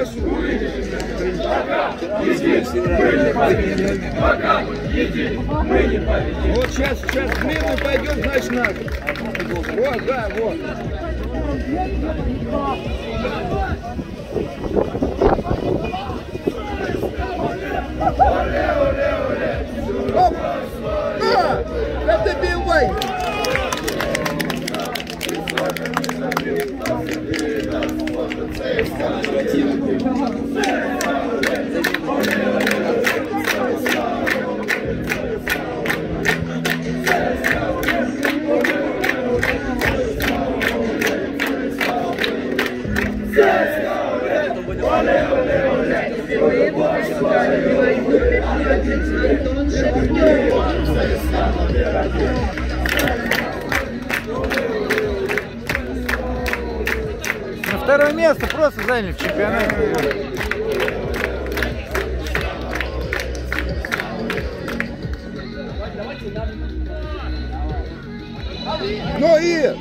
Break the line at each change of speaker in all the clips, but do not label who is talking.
Вот сейчас, сейчас мимо пойдем, значит надо. Вот, да, вот. А! Да добивай!
На второе место просто заняли в чемпионате.
Ну и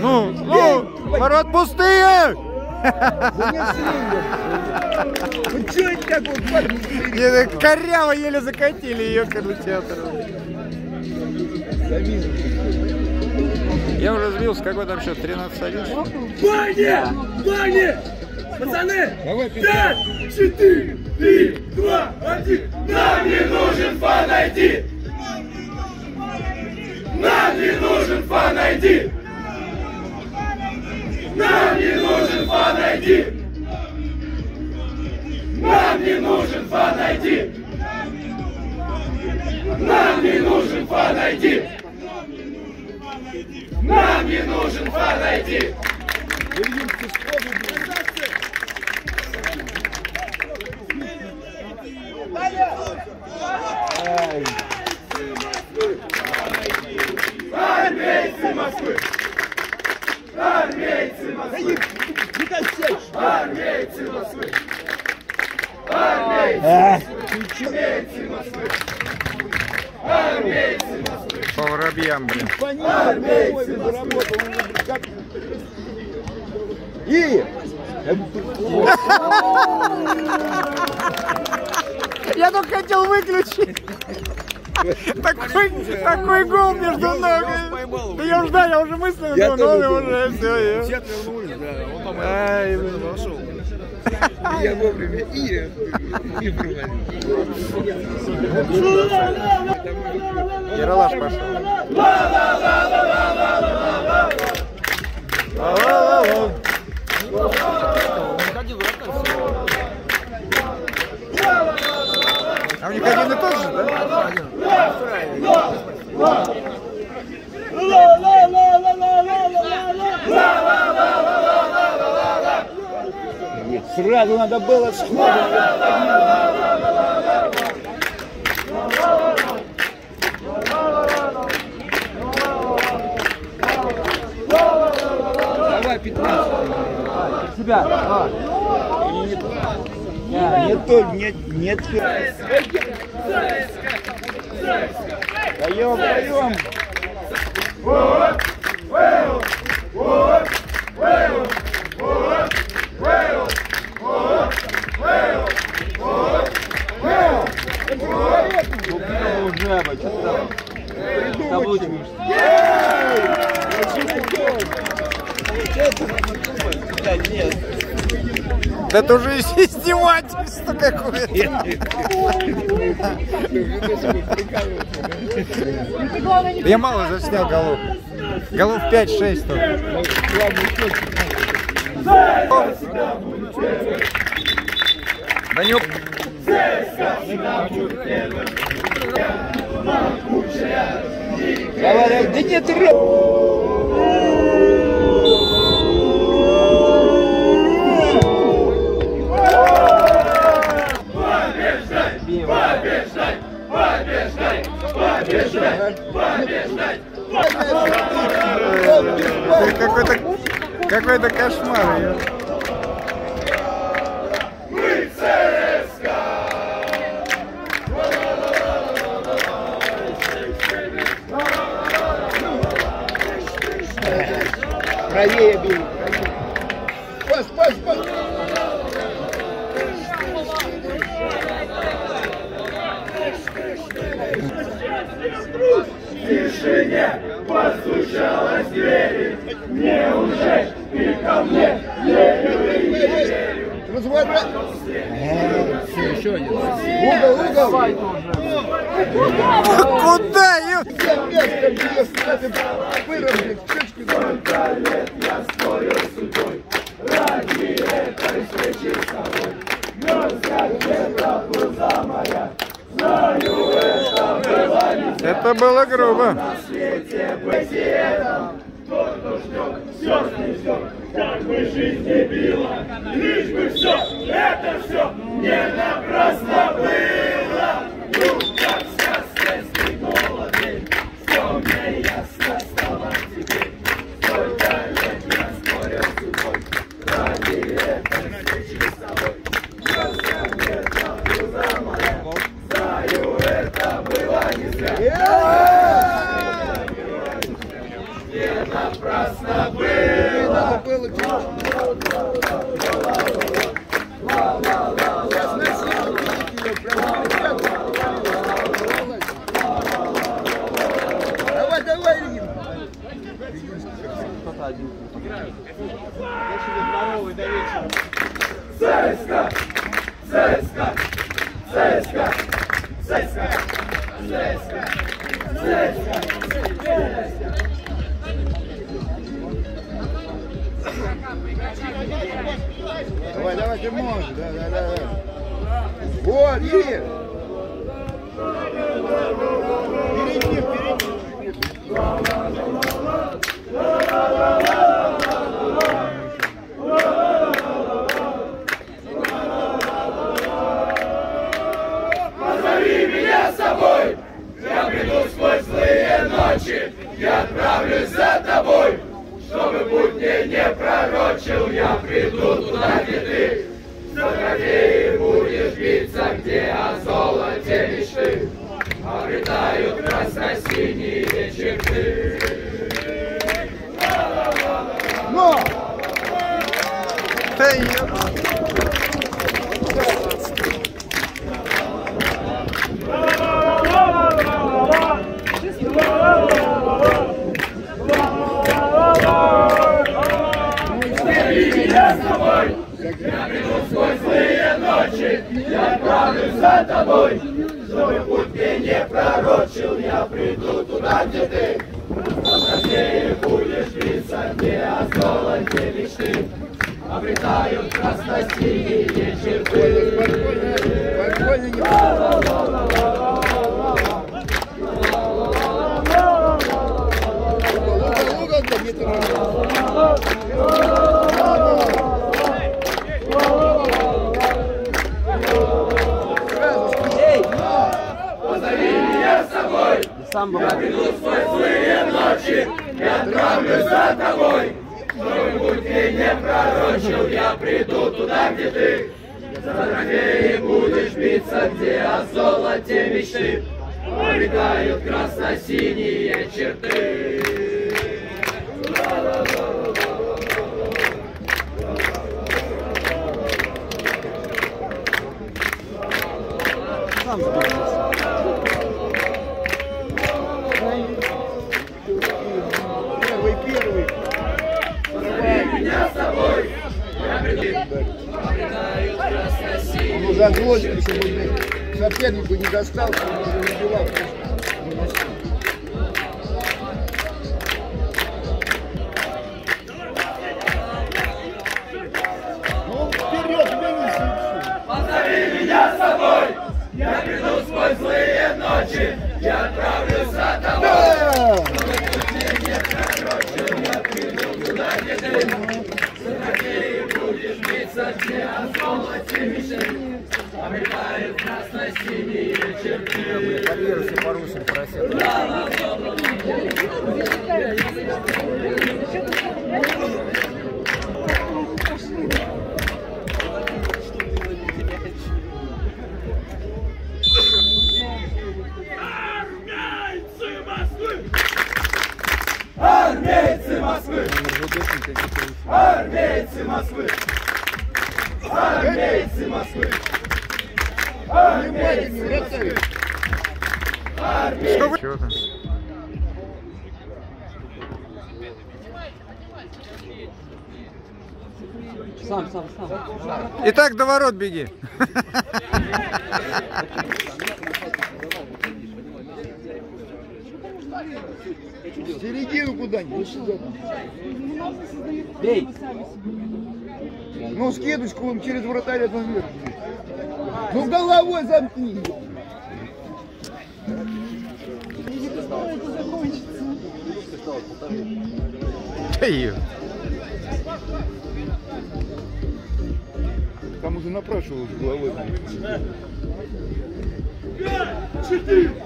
Ну, ну, ворот пустые!
Ну что это такое?
Коряво еле закатили ее к кинотеатру. Я уже сбился, какой там счет? 13-1?
Баня! Баня! Пацаны!
Давай,
Пять, четыре, три, два, один! Нам не нужен фан ID! Нам не нужен фан ID! Нам не нужен фан ID! Нам не нужен фан ID! Нам не нужен фан ID! Нам не нужен фан ID! Армейцы Москвы! Армейцы Москвы! Армейцы Москвы! Армейцы Москвы! Армейцы Москвы!
Воробьям, блин.
И
Я только хотел выключить. Такой, такой гол между ног. Да я уже, да, я уже мысленно думал,
тоже
ну, уже все.
Все отвернулись, да, он там пошел.
Я вовремя и и провалил.
Ералаш пошел. А у них один и тот же, да?
Сразу надо было сходу. Давай, 15.
Себя.
А, не то, нет, нет. Даем, даем. Жаба, что там таблучиваешься? Да нет.
Да это уже издевательство какое-то. Я мало заснял голов. Голов 5-6 только. Данюк.
Давай, да нет,
Это какой-то какой-то кошмар. её.
Захотелось верить, мне уже ты ко мне
Разворот.
Все, еще один.
Угол, угол.
Куда, ё?
Я опять как ее кстати, выровнять. Чечки
Это было грубо.
лишь бы все, это все не напрасно было. Ну, как сказка, если молодый, все мне ясно стало теперь. Сколько лет я спорил с судьбой, ради этой встречи с тобой. Сказка где-то глаза моя, знаю, это было не зря. Не напрасно было.
надо было чуть-чуть. Сейчас на силу ее прям Давай, давай, Рим.
ЦСКА! ЦСКА! ЦСКА! ЦСКА! ЦСКА! ЦСКА!
Давай, давай, ты можешь. Да, да, да. да. Вот, Ир. Впереди, впереди.
Позови меня с собой! Я приду сквозь злые ночи, я отправлюсь за тобой. Чтобы путь мне не пророчил, я приду туда, где ты. За трофеи будешь биться, где о золоте мечты обретают красно-синие черты.
Но!
Да
я приду сквозь злые ночи, я отправлюсь за тобой. Где ты. За трофеи будешь биться, где о золоте мечты обретают красно-синие черты.
Спокойно, спокойно,
собой, я приду злые ночи, я отправлюсь за тобой. Чтобы путь мне не пророчил, я приду туда, где ты. За трофеи будешь биться, где о золоте мечты обретают красно-синие черты.
Первый, заглотил, чтобы блядь, сопернику не достался, он уже
Москвы! Армейцы Москвы! Армейцы Москвы! Армейцы Москвы!
Что Москвы!
Сам, сам, сам.
Итак, до ворот беги.
В середину куда-нибудь.
Бей.
Ну, скидочку он через вратаря наверх. Ну, головой замкни.
Её.
Там уже напрашивалось головой.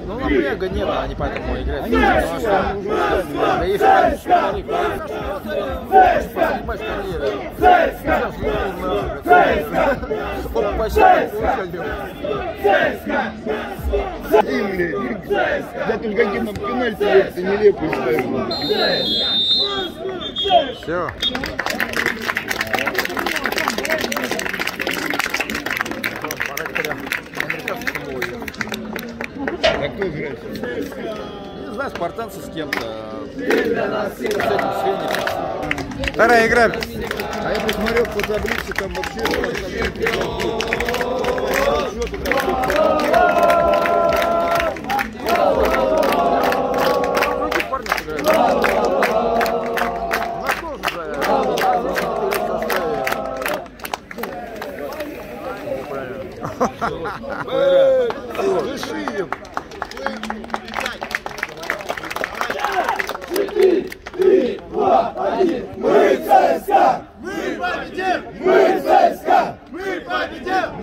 Ну, напряга нет, они поэтому играют. Что, да если они понимаешь, карьера. Сейчас Он почти
блядь, Я только нам пенальти это нелепый ставил.
Все.
А кто играет?
Не знаю, спартанцы с кем-то. Вторая игра.
А я посмотрел по таблице, там вообще...
Вроде парни сыграли. У нас тоже за- здесь интересно составе.
Дыши им.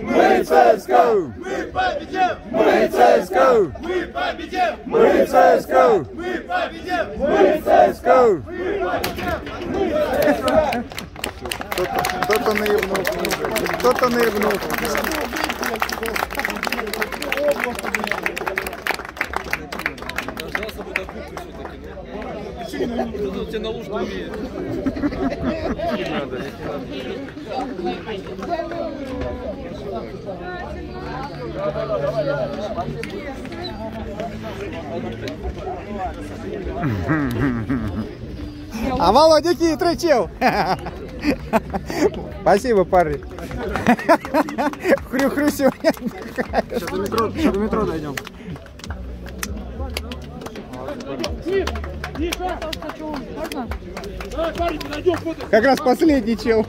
Мы ЦСКА!
Мы победим!
Мы ЦСКА!
Мы победим!
Мы ЦСКА!
Мы победим!
Мы ЦСКА! Кто-то наебнул. Кто-то наебнул. А Володя хитрый чел. Спасибо, парни. Хрю-хрю сегодня. Сейчас до метро, сейчас до метро дойдем. Как раз последний чел.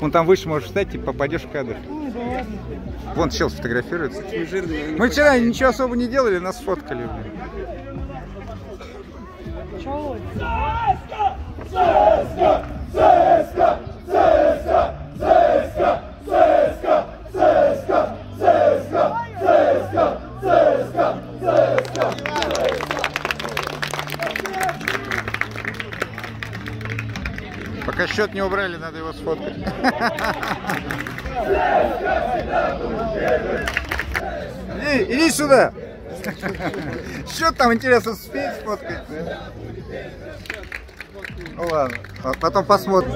Вон там выше можешь встать и попадешь в кадр. Вон чел сфотографируется. Мы вчера ничего особо не делали, нас сфоткали. блин. Счет не убрали, надо его сфоткать. Иди, иди сюда. Счет там интересно успеть сфоткать. Ну ладно, а потом посмотрим.